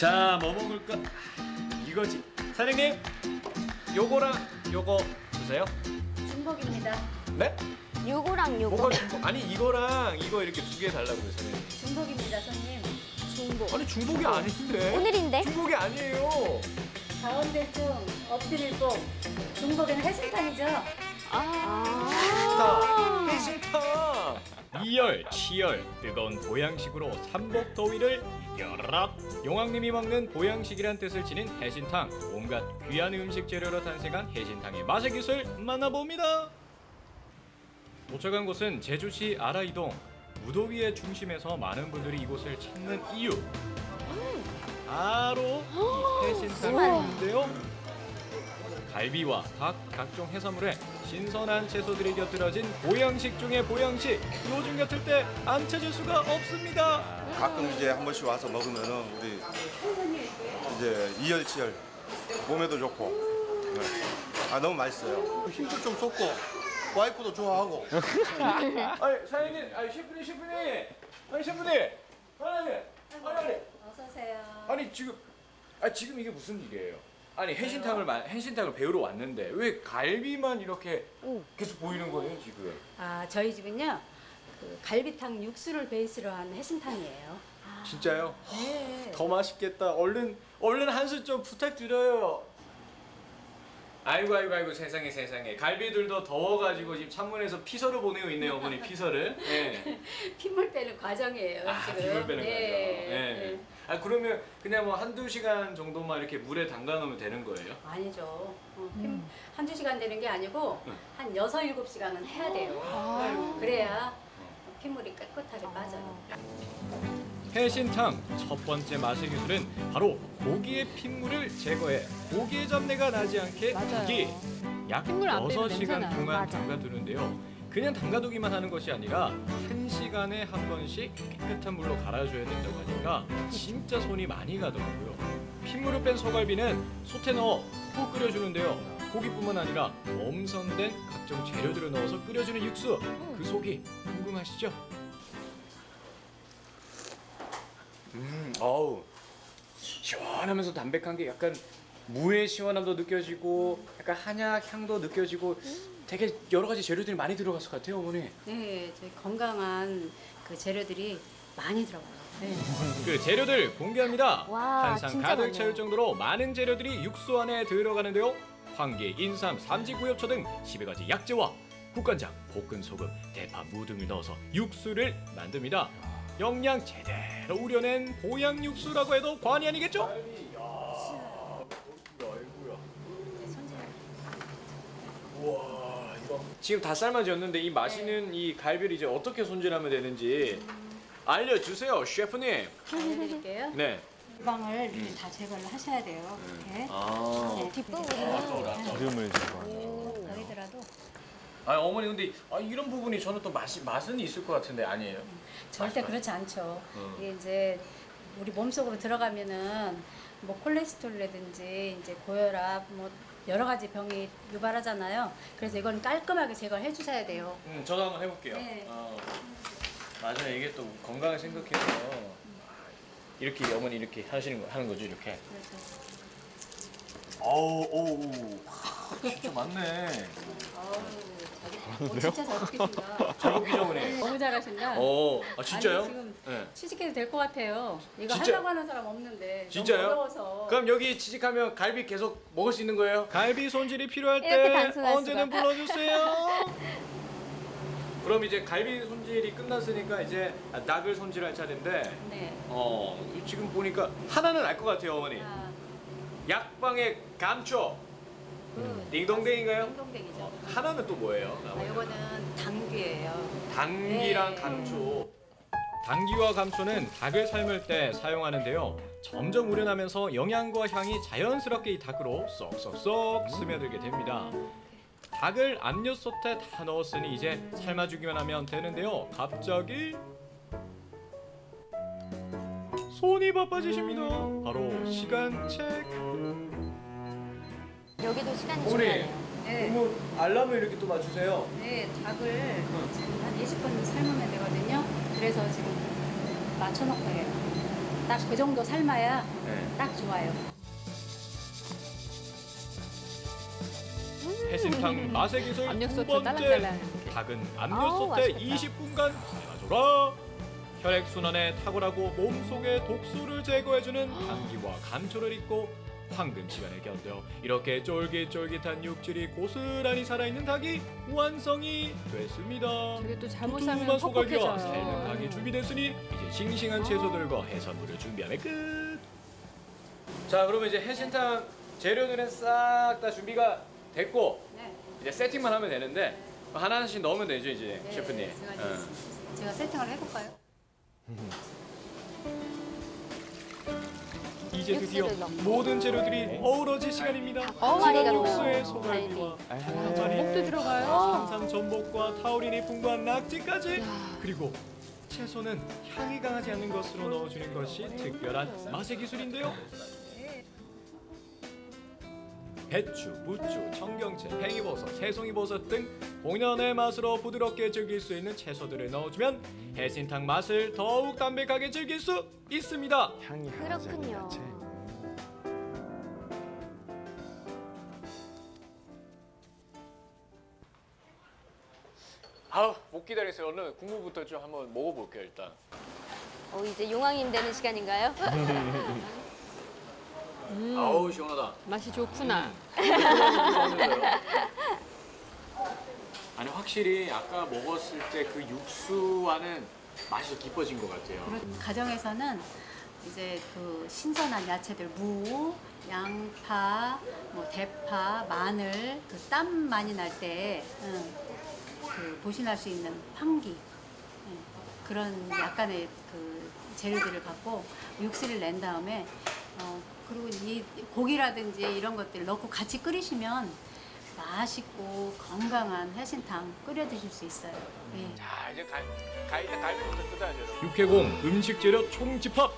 자, 뭐 먹을까? 이거지. 사장님, 요거랑 요거 주세요. 중복입니다. 네? 요거랑 요거. 뭐가 중복? 아니 이거랑 이거 이렇게 두 개 달라고요, 사장님. 중복입니다, 손님. 중복. 아니 중복이 아닌데. 오늘인데? 중복이 아니에요. 가운데 좀 엎드리고 중복에는 해수탕이죠. 아. 다 해신탕. 이열, 치열, 뜨거운 보양식으로 삼복 더위를 이겨라. 용왕님이 먹는 보양식이란 뜻을 지닌 해신탕. 온갖 귀한 음식 재료로 탄생한 해신탕의 맛의 기술 만나봅니다. 도착한 곳은 제주시 아라이동. 무더위의 중심에서 많은 분들이 이곳을 찾는 이유. 바로 이 해신탕인데요. 갈비와 닭, 각종 해산물에 신선한 채소들이 곁들여진 보양식 중의 보양식. 요즘 곁을 때 안 찾을 수가 없습니다. 가끔 이제 한 번씩 와서 먹으면은 우리 이제 이열치열 몸에도 좋고 네. 아 너무 맛있어요. 힘도 좀 쏟고 와이프도 좋아하고 아니 사장님, 아니 셰프님, 셰프님, 아니 셰프님, 아니 아니 아니 어서 오세요. 아니 지금, 아 지금 이게 무슨 일이에요? 아니 해신탕을 마- 해신탕을 배우러 왔는데 왜 갈비만 이렇게 계속 보이는 거예요 지금? 아, 저희 집은요. 그 갈비탕 육수를 베이스로 한 해신탕이에요. 진짜요? 네. 더 맛있겠다. 얼른 얼른 한수좀 부탁드려요. 아이고 아이고 아이고 세상에 세상에 갈비들도 더워가지고 지금 창문에서 피서를 보내고 있네요 어머니 피서를. 예. 핏물 빼는 과정이에요, 아 지금. 빗물 빼는 네. 거죠. 예. 아 그러면 그냥 뭐 한두 시간 정도만 이렇게 물에 담가 놓으면 되는 거예요? 아니죠. 어, 핏- 한두 시간 되는 게 아니고 응. 한 여섯 일곱 시간은 해야 돼요. 아. 그래야 핏물이 깨끗하게 빠져요. 해신탕 첫 번째 맛의 기술은 바로 고기의 핏물을 제거해 고기의 잡내가 나지 않게 맞아요. 하기. 약 핏물 안 빼면 6시간 냄새나요. 동안 맞아. 담가두는데요. 그냥 담가두기만 하는 것이 아니라 한 시간에 한 번씩 깨끗한 물로 갈아줘야 된다고 하니까 진짜 손이 많이 가더라고요. 핏물을 뺀 소갈비는 솥에 넣어 푹 끓여주는데요. 고기뿐만 아니라 엄선된 각종 재료들을 넣어서 끓여주는 육수. 그 속이 궁금하시죠? 음, 어우 시원하면서 담백한 게 약간 무의 시원함도 느껴지고 약간 한약 향도 느껴지고 되게 여러 가지 재료들이 많이 들어갔을 것 같아요, 어머니. 네, 저희 건강한 그 재료들이 많이 들어가요. 네. 그 재료들 공개합니다. 와, 한상 가득 많네요. 채울 정도로 많은 재료들이 육수 안에 들어가는데요. 황기, 인삼, 삼지구엽초 등 10여 가지 약재와 국간장, 볶은 소금, 대파, 무 등을 넣어서 육수를 만듭니다. 영양 제대로 우려낸 보양 육수라고 해도 과언이 아니겠죠? 우와 이거 지금 다 삶아졌는데 이 맛있는 이 갈비를 이제 어떻게 손질하면 되는지 알려주세요 셰프님 알려드릴게요. 네. 지방을 이렇게 다 제거를 하셔야 돼요. 이렇게. 아. 네, 뒷부분이. 기름을 너희들아도 아 어머니 근데 아, 이런 부분이 저는 또 맛이 맛은 있을 것 같은데 아니에요? 절대 그렇지 않죠. 어. 이게 이제 우리 몸속으로 들어가면은 뭐 콜레스테롤이라든지 이제 고혈압 뭐 여러 가지 병이 유발하잖아요. 그래서 이건 깔끔하게 제거를 해주셔야 돼요. 음 저도 한번 해볼게요. 네. 어. 맞아요 이게 또 건강을 생각해서 이렇게 어머니 이렇게 하시는 거 하는 거죠 이렇게. 그래서 어우 오우 진짜 맞네. 어우, 잘, 어, 진짜 잘 볶으신다. 잘 어머니. 너무 잘하신다. 어, 아 진짜요? 아니, 지금 네. 취직해도 될 것 같아요. 이거 진짜? 하려고 하는 사람 없는데. 진짜요? 너무 어려워서. 그럼 여기 취직하면 갈비 계속 먹을 수 있는 거예요? 갈비 손질이 필요할 이렇게 때 단순할 수가. 불러주세요. 그럼 이제 갈비 손질이 끝났으니까 이제 닭을 손질할 차례인데 네. 어 지금 보니까 하나는 알 것 같아요 어머니. 아, 약방의 감초 그 딩동댕인가요? 딩동댕이죠. 하나는 또 뭐예요? 아, 이거는 당귀예요. 당귀랑 네. 감초. 당귀와 감초는 닭을 삶을 때 사용하는데요. 점점 우려나면서 영양과 향이 자연스럽게 이 닭으로 쏙쏙쏙 스며들게 됩니다. 닭을 압력솥에 다 넣었으니 이제 삶아주기만 하면 되는데요. 갑자기 손이 바빠지십니다. 바로 시간 체크. 여기도 시간이 어머니. 중요하네요. 네. 뭐 알람을 이렇게 또 맞추세요. 네, 닭을 지금 한 20분 삶으면 되거든요. 그래서 지금 맞춰놓고 해요. 딱 그 정도 삶아야 네. 딱 좋아요. 해신탕 맛의 기술 두 압력솥도 번째 딸랑딸랑. 닭은 아우, 압력솥에 맛있겠다. 20분간 삶아줘라 혈액 순환에 탁월하고 몸속의 독소를 제거해주는 향기와 감초를 잇고 황금 시간을 견뎌 이렇게 쫄깃쫄깃한 육질이 고스란히 살아있는 닭이 완성이 됐습니다 저게 또 잘못 소갈비와 퍽퍽해져요. 삶은 닭이 준비됐으니 이제 싱싱한 채소들과 해산물을 준비하면 끝. 자, 그러면 이제 해신탕 재료들은 싹 다 준비가 됐고 네. 이제 세팅만 하면 되는데 하나씩 넣으면 되죠 이제 네, 셰프님. 제가, 응. 이제 제가 세팅을 해볼까요? 이제 드디어. 모든 재료들이 어우러질 시간입니다. 어우러지가 육수에. 소갈비와 전복도 전복도 들어가요. 항상 전복과 타우린이 풍부한 낙지까지 그리고 채소는 향이 강하지 않는 것으로 넣어주는 것이 특별한 맛의 기술인데요. 배추, 부추, 청경채, 팽이버섯, 새송이버섯 등 본연의 맛으로 부드럽게 즐길 수 있는 채소들을 넣어주면 해신탕 맛을 더욱 담백하게 즐길 수 있습니다. 향이 강하지 그렇군요. 야채. 아우 못 기다리세요. 얼른 국물부터 좀 한번 먹어볼게요 일단. 어, 이제 용왕님 되는 시간인가요? 아우 시원하다. 맛이 좋구나. 아니 확실히 아까 먹었을 때 그 육수와는 맛이 더 깊어진 것 같아요. 가정에서는 이제 그 신선한 야채들 무, 양파, 뭐 대파, 마늘 그 땀 많이 날 때 그 보신할 수 있는 황기 예, 그런 약간의 그 재료들을 갖고 육수를 낸 다음에 어, 그리고 이 고기라든지 이런 것들 넣고 같이 끓이시면 맛있고 건강한 해신탕 끓여 드실 수 있어요. 예. 자 이제 갈 갈비 갈비부터 뜯어야죠. 육해공 음식 재료 총집합.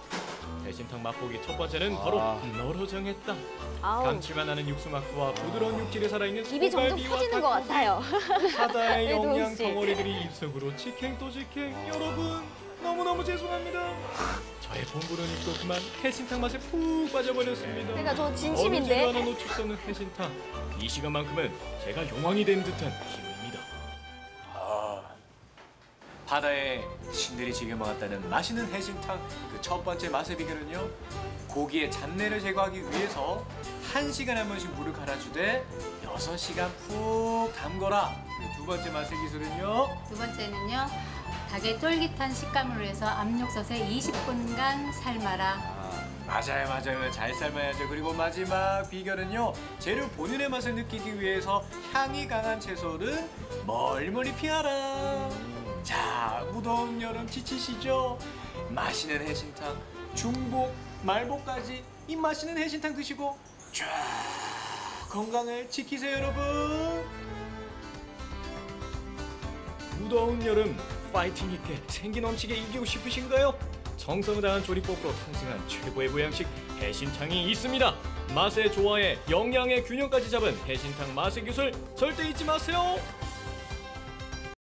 대신탕 맛보기 첫 번째는 바로 아. 너로 정했다. 아우, 감칠맛 나는 육수 맛과 부드러운 육질이 살아있는 입이 점점 소갈비와 커지는 것 닭고기. 같아요. 바다의 영양 덩어리들이 입속으로 직행 또 직행 여러분 너무너무 죄송합니다 저의 본부는 입고 그만 해신탕 맛에 푹 빠져버렸습니다 그러니까 저 어느 재료 진심인데. 하나 놓칠 수 없는 해신탕 이 시간만큼은 제가 용왕이 된 듯한 기분 바다에 신들이 즐겨 먹었다는 맛있는 해신탕 그 첫 번째 맛의 비결은요 고기의 잡내를 제거하기 위해서 한시간에한 번씩 물을 갈아주되 여섯 시간 푹 담거라 그두 번째 맛의 기술은요 두 번째는요. 닭의 쫄깃한 식감을 위해서 압력솥에 20분간 삶아라. 맞아요 맞아요 잘 삶아야죠 그리고 마지막 비결은요 재료 본연의 맛을 느끼기 위해서 향이 강한 채소를 멀멀리 피하라 자 무더운 여름 지치시죠 맛있는 해신탕 중복 말복까지 이 맛있는 해신탕 드시고 쫙 건강을 지키세요 여러분 무더운 여름 파이팅 있게 생기 넘치게 이기고 싶으신가요? 정성을 다한 조리법으로 탄생한 최고의 보양식 해신탕이 있습니다. 맛의 조화에 영양의 균형까지 잡은 해신탕 맛의 기술 절대 잊지 마세요.